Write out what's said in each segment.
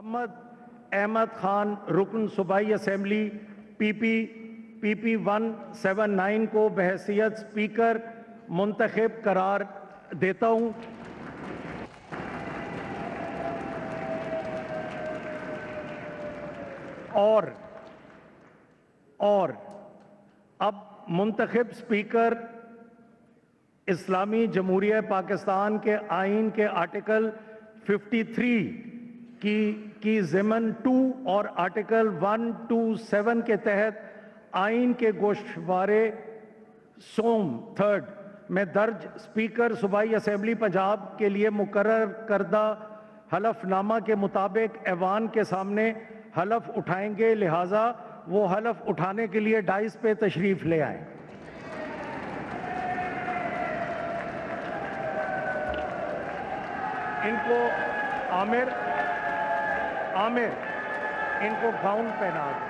मोहम्मद अहमद खान रुकन सूबाई assembly PP PP one seven nine को बहसीत स्पीकर मुंतखब करार देता हूँ। और और, अब मुंतखब स्पीकर इस्लामी जमहूरिया पाकिस्तान के आइन के आर्टिकल 53 की की ज़मन टू और आर्टिकल 127 के तहत आइन के गोशवारे सोम थर्ड में दर्ज स्पीकर, सूबाई असम्बली पंजाब के लिए मुकर करदा हलफनामा के मुताबिक ऐवान के सामने हलफ उठाएँगे, लिहाजा वो हलफ उठाने के लिए डाइस पे तशरीफ़ ले आए। इनको आमिर आमिर इनको गाउन पहना दें।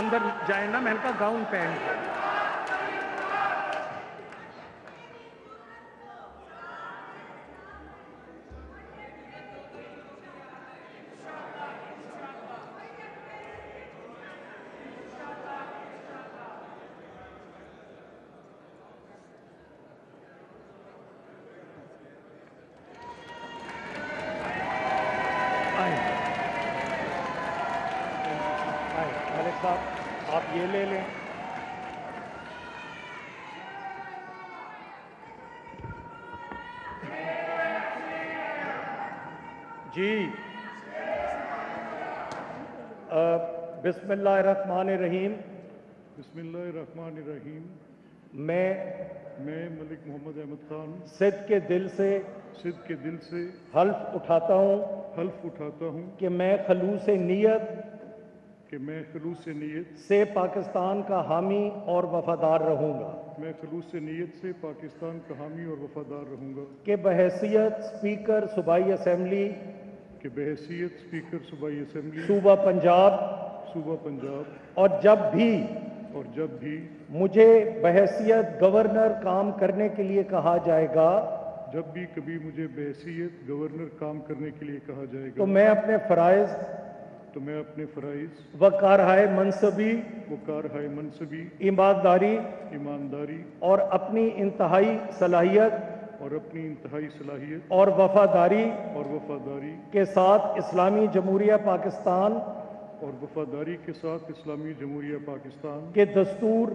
अंदर जाए ना मैं इनका गाउन पहन के आए आए मलिक साहब आप ये ले लें। जी। बिस्मिल्लाहिर्रहमानिर्रहीम। बिस्मिल्लाहिर्रहमानिर्रहीम। मैं मैं मलिक मोहम्मद अहमद खान। सिद्ध के दिल से सिद्ध के दिल से हल्फ उठाता हूँ। हल्फ उठाता हूँ। कि मैं खलूस नीयत कि मैं खलूस नीयत से पाकिस्तान का हामी और वफादार रहूँगा। मैं खलूस नीयत से पाकिस्तान का हामी और वफादार रहूँगा। कि बहसीत स्पीकर सूबाई असम्बली कि बहसीत स्पीकर सूबाई असम्बली सूबा पंजाब सूबा पंजाब और जब भी और जब भी मुझे बहसीत गवर्नर काम करने के लिए कहा जाएगा जब भी कभी मुझे बहसीत गवर्नर काम करने के लिए कहा जाएगा तो मैं अपने फ़राइज तो मैं अपने फ़राइज व कारहाय मनसबी। व कारहाय मनसबी। ईमानदारी। ईमानदारी। और अपनी इंतहाई सलाहियत। और अपनी इंतहाई सलाहियत। और वफादारी। और वफादारी। के साथ इस्लामी जमहूरिया पाकिस्तान। और वफादारी के साथ इस्लामी जमहूरिया पाकिस्तान। के दस्तूर।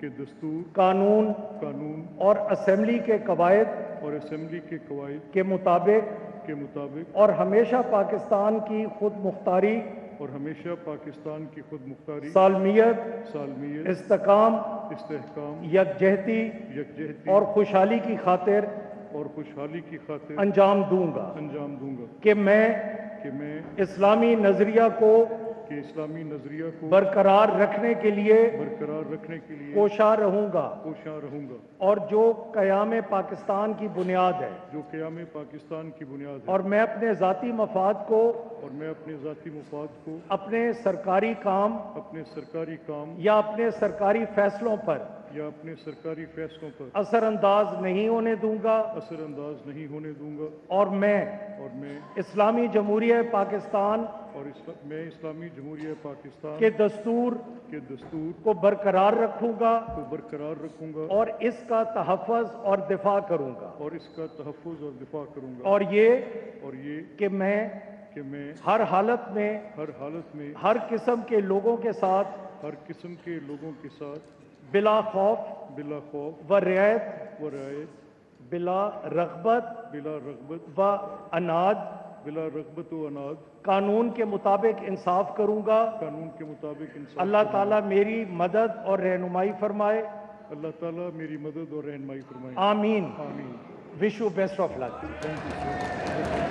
के दस्तूर। कानून। कानून। और असम्बली के कवायद। और असम्बली के कवायद। के मुताबिक। के मुताबिक और हमेशा पाकिस्तान की खुद मुख्तारी और हमेशा पाकिस्तान की खुद मुख्तारी सालमियत सालमियत इस्तकाम इस्तकाम यकजहती यकजहती और खुशहाली की खातिर और खुशहाली की खातिर अंजाम दूँगा अंजाम दूँगा कि मैं कि मैं इस्लामी नज़रिया को कि इस्लामी नज़रिया को बरकरार रखने के लिए बरकरार रखने के लिए कोशा रहूँगा। कोशा रहूँगा। और जो कयाम पाकिस्तान की बुनियाद है। जो क़याम पाकिस्तान की बुनियाद है। और मैं अपने जाति मफाद को और मैं अपने ज़ाती मफाद को अपने सरकारी काम अपने सरकारी काम या अपने सरकारी फैसलों पर या अपने सरकारी फैसलों पर असरअंदाज नहीं होने दूँगा। असरअंदाज नहीं होने दूँगा। और मैं और मैं इस्लामी जमहूरिया पाकिस्तान और इस, मैं इस्लामी जमहूरिया पाकिस्तान के दस्तूर के दस्तूर को बरकरार रखूँगा को बरकरार रखूँगा। और इसका तहफ़ और दिफा करूँगा। और इसका तहफ़ और दिफा करूँगा। और ये और ये कि मैं कि मैं हर हालत में हर हालत में हर किस्म के लोगों के साथ हर किस्म के लोगों के साथ बिला खौफ बिला खौफ व रियायत व रायत बिला रगबत बिला रगबत व अनाज बिला रगबत व अनाद कानून के मुताबिक इंसाफ करूँगा। कानून के मुताबिक इंसाफ अल्लाह ताला मेरी मदद और रहनुमाई फरमाए। अल्लाह ताला मेरी मदद और रहनमाई फरमाए। आमीन। आमीन। Wish you best of luck